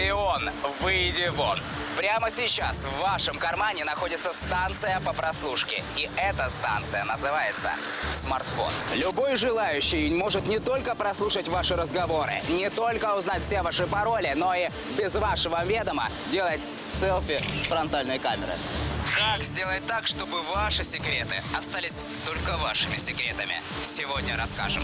Шпион, выйди вон. Прямо сейчас в вашем кармане находится станция по прослушке. И эта станция называется смартфон. Любой желающий может не только прослушать ваши разговоры, не только узнать все ваши пароли, но и без вашего ведома делать селфи с фронтальной камеры. Как сделать так, чтобы ваши секреты остались только вашими секретами? Сегодня расскажем.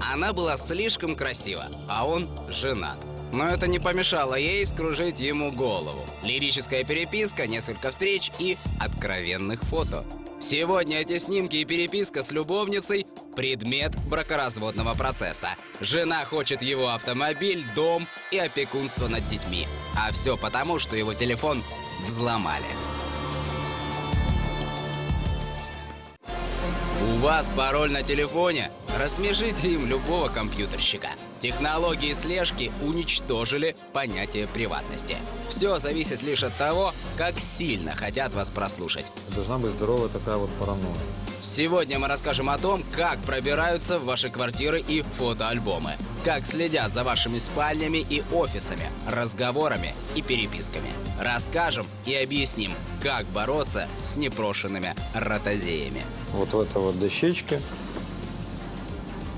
Она была слишком красива, а он женат. Но это не помешало ей скружить ему голову. Лирическая переписка, несколько встреч и откровенных фото. Сегодня эти снимки и переписка с любовницей – предмет бракоразводного процесса. Жена хочет его автомобиль, дом и опекунство над детьми. А все потому, что его телефон взломали. Вас пароль на телефоне? Рассмешите им любого компьютерщика. Технологии слежки уничтожили понятие приватности. Все зависит лишь от того, как сильно хотят вас прослушать. Должна быть здоровая такая вот паранойя. Сегодня мы расскажем о том, как пробираются в ваши квартиры и фотоальбомы, как следят за вашими спальнями и офисами, разговорами и переписками. Расскажем и объясним, как бороться с непрошенными ротозеями. Вот в этой вот дощечке,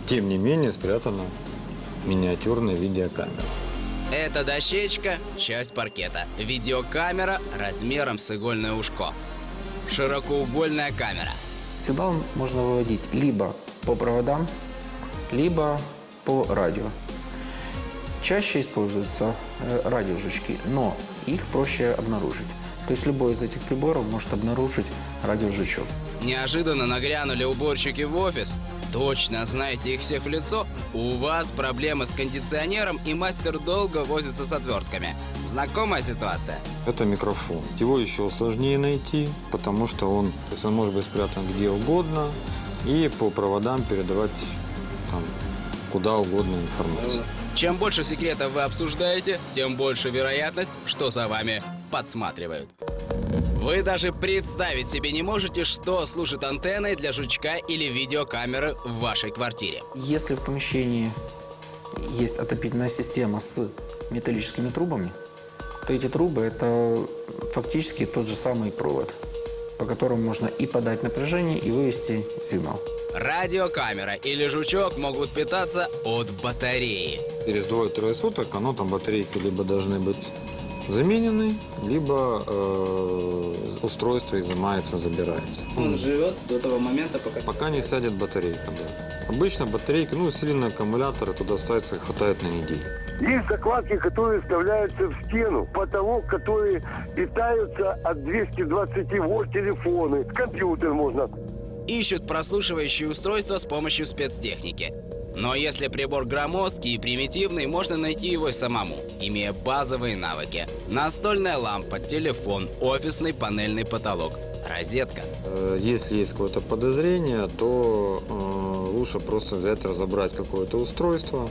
тем не менее, спрятана миниатюрная видеокамера. Эта дощечка – часть паркета. Видеокамера размером с игольное ушко. Широкоугольная камера. Сигнал можно выводить либо по проводам, либо по радио. Чаще используются э, радиожучки, но их проще обнаружить. То есть любой из этих приборов может обнаружить радиожучок. Неожиданно нагрянули уборщики в офис. Точно знаете их всех в лицо? У вас проблемы с кондиционером и мастер долго возится с отвертками. Знакомая ситуация? Это микрофон. Его еще сложнее найти, потому что он, то есть он может быть спрятан где угодно и по проводам передавать там, куда угодно информацию. Чем больше секретов вы обсуждаете, тем больше вероятность, что за вами подсматривают. Вы даже представить себе не можете, что служит антенной для жучка или видеокамеры в вашей квартире. Если в помещении есть отопительная система с металлическими трубами, то эти трубы – это фактически тот же самый провод, по которому можно и подать напряжение, и вывести сигнал. Радиокамера или жучок могут питаться от батареи. Через двое-трое суток оно там батарейки либо должны быть заменены, либо э, устройство изымается, забирается. Он живет до того момента, пока... Пока не сядет батарейка, да. Обычно батарейки, ну, усиленные аккумуляторы туда ставится, хватает на неделю. Есть закладки, которые вставляются в стену, потолок, которые питаются от 220 вольт телефоны, компьютер можно. Ищут прослушивающие устройства с помощью спецтехники. Но если прибор громоздкий и примитивный, можно найти его самому, имея базовые навыки. Настольная лампа, телефон, офисный панельный потолок, розетка. Э, Если есть какое-то подозрение, то э, лучше просто взять, разобрать какое-то устройство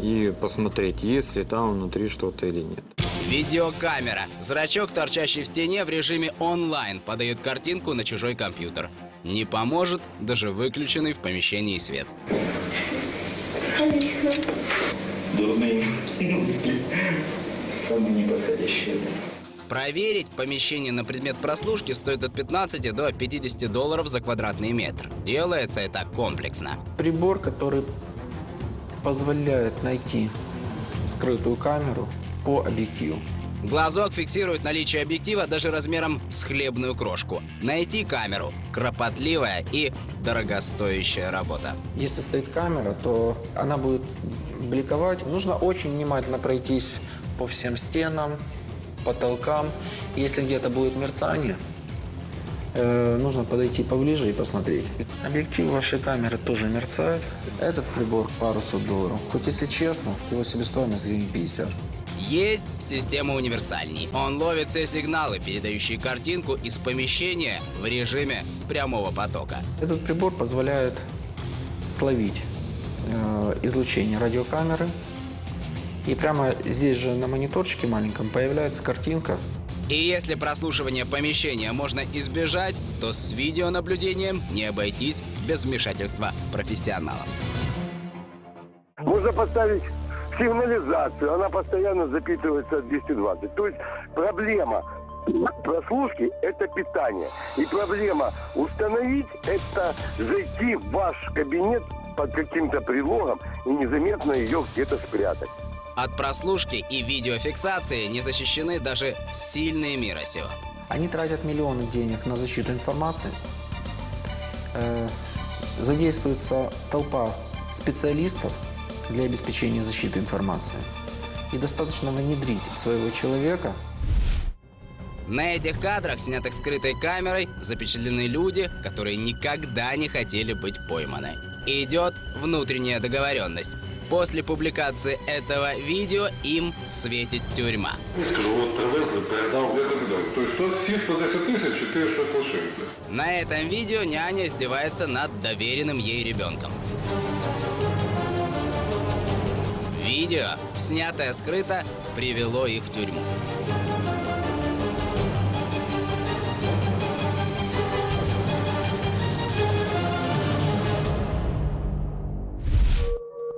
и посмотреть, есть ли там внутри что-то или нет. Видеокамера. Зрачок, торчащий в стене в режиме онлайн, подает картинку на чужой компьютер. Не поможет даже выключенный в помещении свет. Дурные. Самый неподходящий. Проверить помещение на предмет прослушки стоит от 15 до 50 долларов за квадратный метр. Делается это комплексно. Прибор, который позволяет найти скрытую камеру по объективу. Глазок фиксирует наличие объектива даже размером с хлебную крошку. Найти камеру – кропотливая и дорогостоящая работа. Если стоит камера, то она будет бликовать. Нужно очень внимательно пройтись по всем стенам, потолкам. Если где-то будет мерцание, э, нужно подойти поближе и посмотреть. Объектив вашей камеры тоже мерцает. Этот прибор пару сот долларов. Хоть если честно, его себестоимость гривен 50. Есть система универсальней. Он ловит все сигналы, передающие картинку из помещения в режиме прямого потока. Этот прибор позволяет словить э, излучение радиокамеры. И прямо здесь же на мониторчике маленьком появляется картинка. И если прослушивание помещения можно избежать, то с видеонаблюдением не обойтись без вмешательства профессионалов. Можно поставить сигнализацию, она постоянно запитывается от 220. То есть проблема прослушки – это питание. И проблема установить – это зайти в ваш кабинет под каким-то предлогом и незаметно ее где-то спрятать. От прослушки и видеофиксации не защищены даже сильные мира сего. Они тратят миллионы денег на защиту информации. Э, Задействуется толпа специалистов для обеспечения защиты информации. И достаточно внедрить своего человека На этих кадрах, снятых скрытой камерой, запечатлены люди, которые никогда не хотели быть пойманы. Идет внутренняя договоренность. После публикации этого видео им светит тюрьма. Не скажу, от привезли, передав. Я так знаю. Тобто всі 110 тисяч, чи ти щось лишив? На этом видео няня издевается над доверенным ей ребенком. Видео, снятое скрыто, привело их в тюрьму.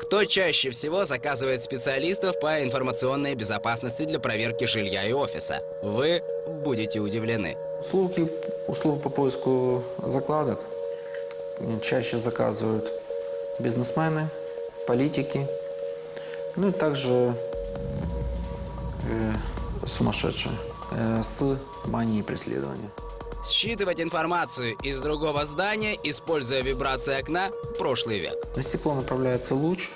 Кто чаще всего заказывает специалистов по информационной безопасности для проверки жилья и офиса? Вы будете удивлены. Услуги, услуги по поиску закладок чаще заказывают бизнесмены, политики, ну и также э, сумасшедшие э, с манией преследования. Считывать информацию из другого здания, используя вибрации окна – прошлый век. На стекло направляется луч,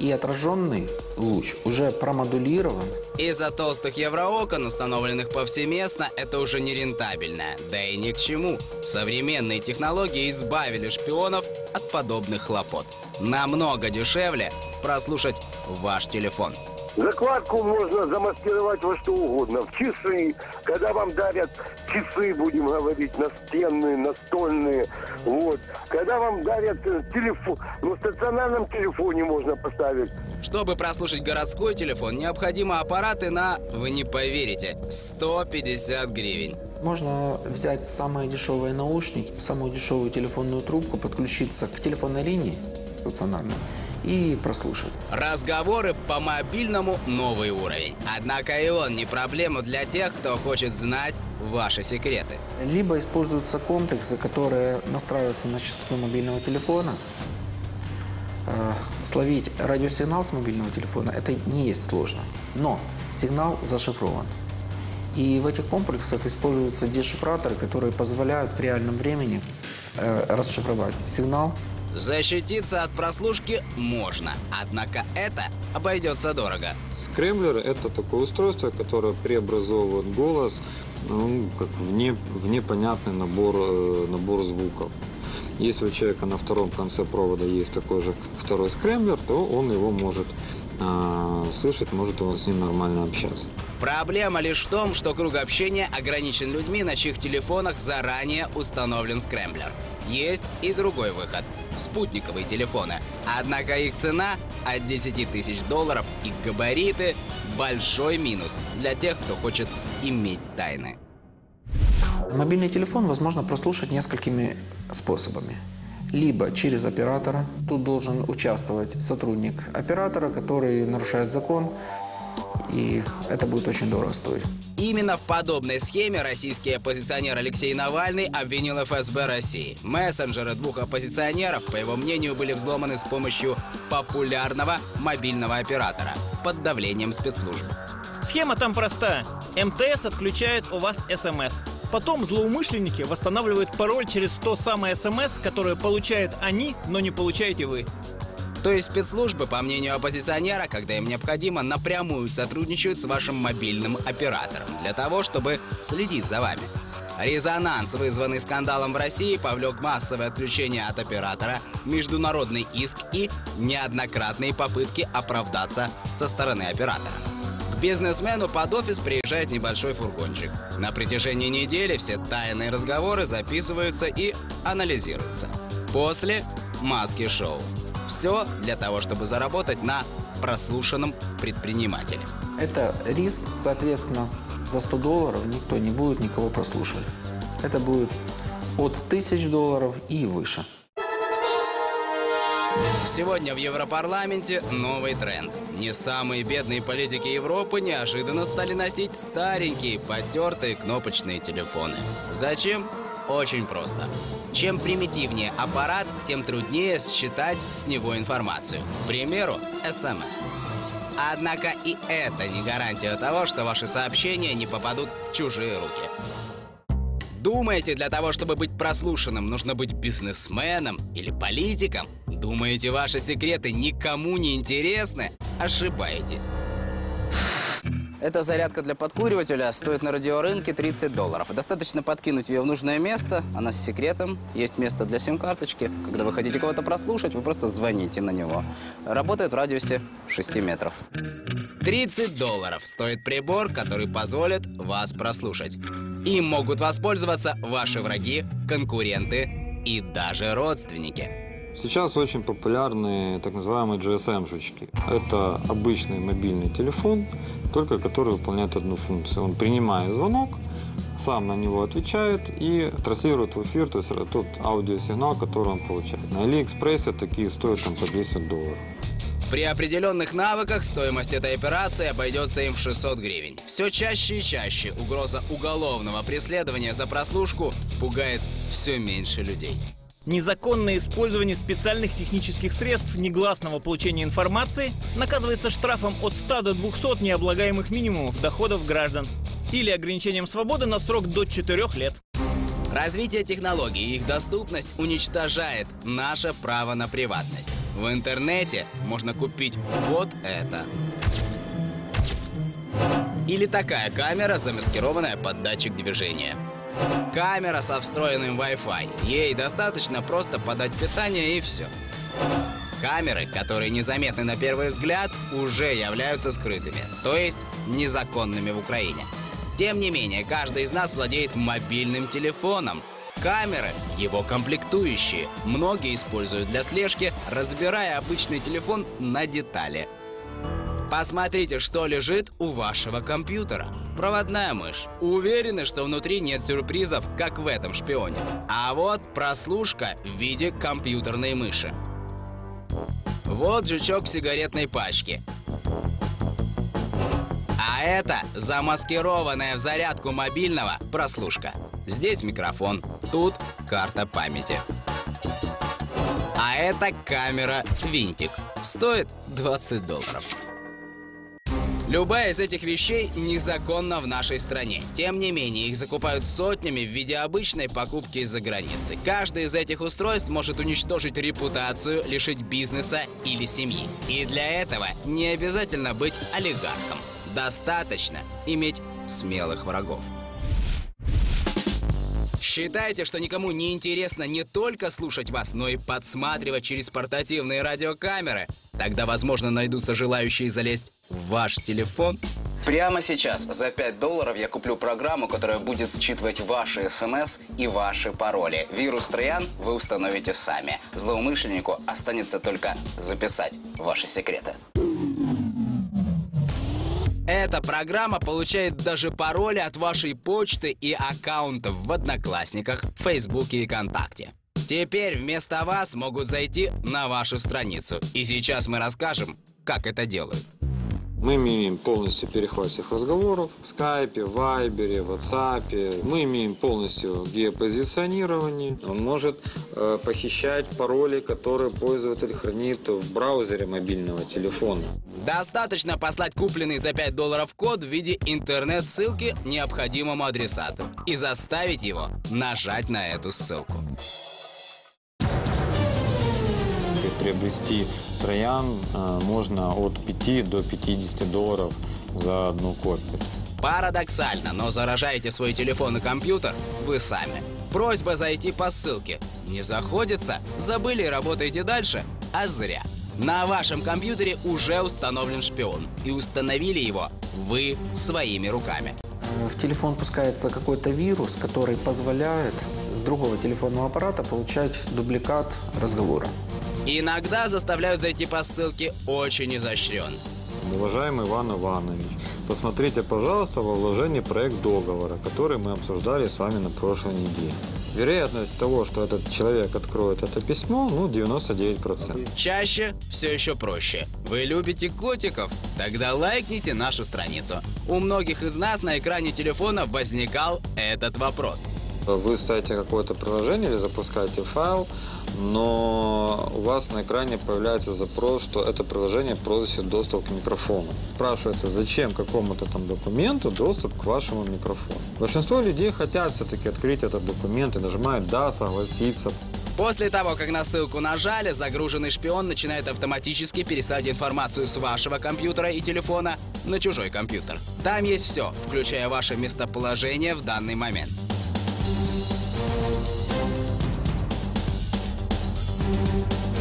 и отраженный луч уже промодулирован Из-за толстых евроокон, установленных повсеместно, это уже не рентабельно. Да и ни к чему. Современные технологии избавили шпионов от подобных хлопот. Намного дешевле прослушать ваш телефон. Закладку можно замаскировать во что угодно. В часы, когда вам дарят часы, будем говорить, настенные, настольные. Вот. Когда вам дарят э, телефон, ну, в стационарном телефоне можно поставить. Чтобы прослушать городской телефон, необходимы аппараты на, вы не поверите, 150 гривен. Можно взять самые дешевые наушники, самую дешевую телефонную трубку, подключиться к телефонной линии стационарной и прослушать. Разговоры по мобильному – новый уровень. Однако и он не проблема для тех, кто хочет знать ваши секреты. Либо используются комплексы, которые настраиваются на частоту мобильного телефона. Э, Словить радиосигнал с мобильного телефона – это не есть сложно. Но сигнал зашифрован. И в этих комплексах используются дешифраторы, которые позволяют в реальном времени э, расшифровать сигнал Защититься от прослушки можно, однако это обойдется дорого. Скрэмблер – это такое устройство, которое преобразовывает голос ну, как в, не, в непонятный набор, э, набор звуков. Если у человека на втором конце провода есть такой же второй скрэмблер, то он его может а, слышать, может он с ним нормально общаться. Проблема лишь в том, что круг общения ограничен людьми, на чьих телефонах заранее установлен скрэмблер. Есть и другой выход – спутниковые телефоны. Однако их цена от 10 тысяч долларов и габариты – большой минус для тех, кто хочет иметь тайны. Мобильный телефон возможно прослушать несколькими способами. Либо через оператора, тут должен участвовать сотрудник оператора, который нарушает закон, и это будет очень дорого стоить. Именно в подобной схеме российский оппозиционер Алексей Навальный обвинил ФСБ России. Мессенджеры двух оппозиционеров, по его мнению, были взломаны с помощью популярного мобильного оператора под давлением спецслужб. Схема там проста. МТС отключает у вас СМС. Потом злоумышленники восстанавливают пароль через то самое СМС, которое получают они, но не получаете вы. То есть спецслужбы, по мнению оппозиционера, когда им необходимо, напрямую сотрудничают с вашим мобильным оператором для того, чтобы следить за вами. Резонанс, вызванный скандалом в России, повлек массовое отключение от оператора, международный иск и неоднократные попытки оправдаться со стороны оператора. К бизнесмену под офис приезжает небольшой фургончик. На протяжении недели все тайные разговоры записываются и анализируются. После – маски-шоу. Все для того, чтобы заработать на прослушанном предпринимателе. Это риск, соответственно, за 100 долларов никто не будет никого прослушивать. Это будет от 1000 долларов и выше. Сегодня в Европарламенте новый тренд. Не самые бедные политики Европы неожиданно стали носить старенькие, потертые кнопочные телефоны. Зачем? Очень просто. Чем примитивнее аппарат, тем труднее считать с него информацию. К примеру, СМС. Однако и это не гарантия того, что ваши сообщения не попадут в чужие руки. Думаете, для того, чтобы быть прослушанным, нужно быть бизнесменом или политиком? Думаете, ваши секреты никому не интересны? Ошибаетесь. Эта зарядка для подкуривателя стоит на радиорынке 30 долларов. Достаточно подкинуть ее в нужное место, она с секретом. Есть место для сим-карточки. Когда вы хотите кого-то прослушать, вы просто звоните на него. Работает в радиусе 6 метров. 30 долларов стоит прибор, который позволит вас прослушать. Им могут воспользоваться ваши враги, конкуренты и даже родственники. Сейчас очень популярны так называемые GSM-жучки. Это обычный мобильный телефон, только который выполняет одну функцию. Он принимает звонок, сам на него отвечает и транслирует в эфир то есть тот аудиосигнал, который он получает. На Алиэкспрессе такие стоят там по 10 долларов. При определенных навыках стоимость этой операции обойдется им в 600 гривен. Все чаще и чаще угроза уголовного преследования за прослушку пугает все меньше людей. Незаконное использование специальных технических средств негласного получения информации наказывается штрафом от 100 до 200 необлагаемых минимумов доходов граждан или ограничением свободы на срок до 4 лет. Развитие технологий и их доступность уничтожает наше право на приватность. В интернете можно купить вот это. Или такая камера, замаскированная под датчик движения. Камера со встроенным Wi-Fi. Ей достаточно просто подать питание и все. Камеры, которые незаметны на первый взгляд, уже являются скрытыми, то есть незаконными в Украине. Тем не менее, каждый из нас владеет мобильным телефоном. Камеры – его комплектующие. Многие используют для слежки, разбирая обычный телефон на детали. Посмотрите, что лежит у вашего компьютера. Проводная мышь. Уверены, что внутри нет сюрпризов, как в этом шпионе. А вот прослушка в виде компьютерной мыши. Вот жучок сигаретной пачке. А это замаскированная в зарядку мобильного прослушка. Здесь микрофон, тут карта памяти. А это камера винтик. Стоит 20 долларов. Любая из этих вещей незаконна в нашей стране. Тем не менее, их закупают сотнями в виде обычной покупки из-за границы. Каждый из этих устройств может уничтожить репутацию, лишить бизнеса или семьи. И для этого не обязательно быть олигархом. Достаточно иметь смелых врагов. Считаете, что никому не интересно не только слушать вас, но и подсматривать через портативные радиокамеры? Тогда, возможно, найдутся желающие залезть в ваш телефон. Прямо сейчас за 5 долларов я куплю программу, которая будет считывать ваши смс и ваши пароли. Вирус Троян вы установите сами. Злоумышленнику останется только записать ваши секреты. Эта программа получает даже пароли от вашей почты и аккаунтов в Одноклассниках, Фейсбуке и ВКонтакте. Теперь вместо вас могут зайти на вашу страницу. И сейчас мы расскажем, как это делают. Мы имеем полностью перехват всех разговоров в скайпе, вайбере, ватсапе. Мы имеем полностью геопозиционирование. Он может э, похищать пароли, которые пользователь хранит в браузере мобильного телефона. Достаточно послать купленный за 5 долларов код в виде интернет-ссылки необходимому адресату и заставить его нажать на эту ссылку. Приобрести троян э, можно от 5 до 50 долларов за одну копию. Парадоксально, но заражаете свой телефон и компьютер вы сами. Просьба зайти по ссылке. Не заходится? Забыли и работаете дальше? А зря. На вашем компьютере уже установлен шпион. И установили его вы своими руками. В телефон пускается какой-то вирус, который позволяет с другого телефонного аппарата получать дубликат разговора. Иногда заставляют зайти по ссылке очень изощрен. Уважаемый Иван Иванович, посмотрите, пожалуйста, во вложении проект договора, который мы обсуждали с вами на прошлой неделе. Вероятность того, что этот человек откроет это письмо, ну, 99%. Чаще все еще проще. Вы любите котиков? Тогда лайкните нашу страницу. У многих из нас на экране телефона возникал этот вопрос. Вы ставите какое-то приложение или запускаете файл, но у вас на экране появляется запрос, что это приложение просит доступ к микрофону. Спрашивается, зачем какому-то там документу доступ к вашему микрофону. Большинство людей хотят все-таки открыть этот документ и нажимают «да», «согласиться». После того, как на ссылку нажали, загруженный шпион начинает автоматически пересылать информацию с вашего компьютера и телефона на чужой компьютер. Там есть все, включая ваше местоположение в данный момент.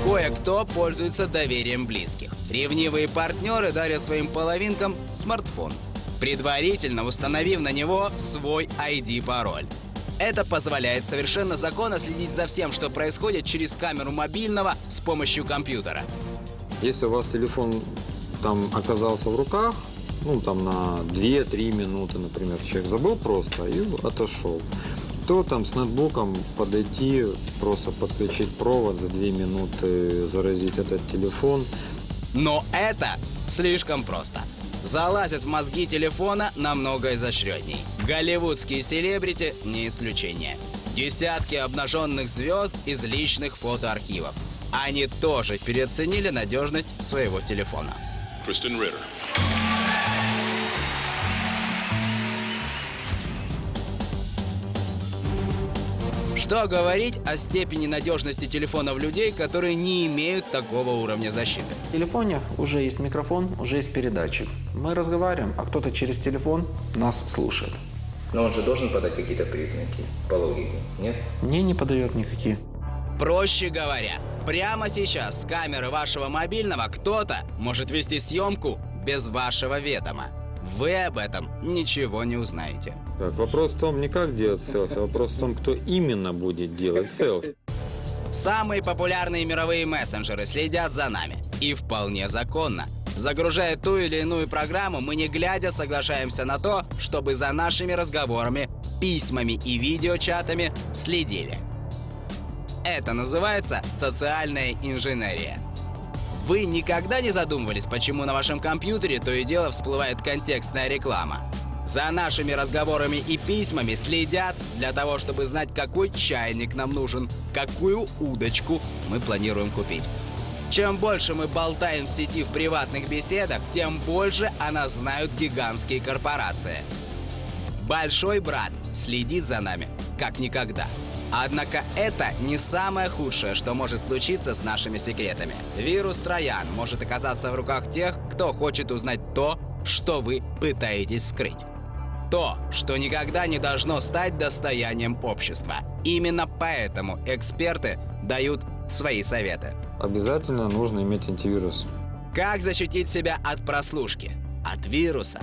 Кое-кто пользуется доверием близких. Ревнивые партнеры дарят своим половинкам смартфон, предварительно установив на него свой ID-пароль. Это позволяет совершенно законно следить за всем, что происходит через камеру мобильного с помощью компьютера. Если у вас телефон там оказался в руках, ну там на 2-3 минуты, например, человек забыл просто и отошел, то там с ноутбуком подойти, просто подключить провод за 2 минуты, заразить этот телефон. Но это слишком просто. Залазят в мозги телефона намного изощренней. Голливудские селебрити не исключение. Десятки обнаженных звезд из личных фотоархивов. Они тоже переоценили надежность своего телефона. Kristen Ritter. Что говорить о степени надежности телефонов людей, которые не имеют такого уровня защиты? В телефоне уже есть микрофон, уже есть передатчик. Мы разговариваем, а кто-то через телефон нас слушает. Но он же должен подать какие-то признаки по логике, нет? Не, не подает никакие. Проще говоря, прямо сейчас с камеры вашего мобильного кто-то может вести съемку без вашего ведома. Вы об этом ничего не узнаете. Так, вопрос в том не как делать селфи, а вопрос в том, кто именно будет делать селфи. Самые популярные мировые мессенджеры следят за нами. И вполне законно. Загружая ту или иную программу, мы не глядя соглашаемся на то, чтобы за нашими разговорами, письмами и видеочатами следили. Это называется социальная инженерия. Вы никогда не задумывались, почему на вашем компьютере то и дело всплывает контекстная реклама? За нашими разговорами и письмами следят для того, чтобы знать, какой чайник нам нужен, какую удочку мы планируем купить. Чем больше мы болтаем в сети в приватных беседах, тем больше о нас знают гигантские корпорации. Большой брат следит за нами, как никогда. Однако это не самое худшее, что может случиться с нашими секретами. Вирус Троян может оказаться в руках тех, кто хочет узнать то, что вы пытаетесь скрыть. То, что никогда не должно стать достоянием общества. Именно поэтому эксперты дают свои советы. Обязательно нужно иметь антивирус. Как защитить себя от прослушки? От вируса?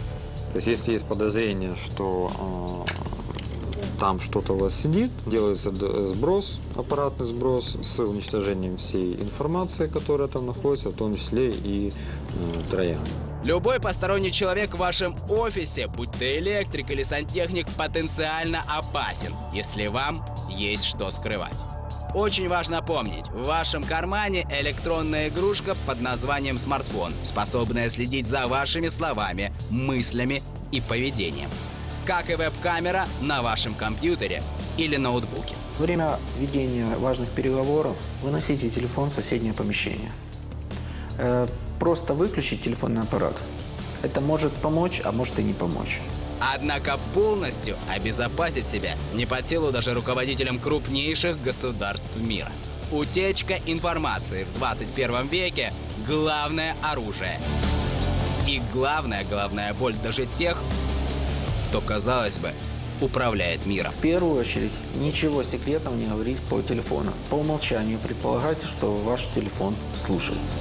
То есть, если есть подозрение, что э, там что-то у вас сидит, делается сброс, аппаратный сброс с уничтожением всей информации, которая там находится, в том числе и э, троян. Любой посторонний человек в вашем офисе, будь то электрик или сантехник, потенциально опасен, если вам есть что скрывать. Очень важно помнить, в вашем кармане электронная игрушка под названием смартфон, способная следить за вашими словами, мыслями и поведением. Как и веб-камера на вашем компьютере или ноутбуке. Во время ведения важных переговоров выносите телефон в соседнее помещение. Просто выключить телефонный аппарат. Это может помочь, а может и не помочь. Однако полностью обезопасить себя не под силу даже руководителям крупнейших государств мира. Утечка информации в 21 веке – главное оружие. И главная головная боль даже тех, кто, казалось бы, управляет миром. В первую очередь, ничего секретного не говорить по телефону. По умолчанию предполагайте, что ваш телефон слушается.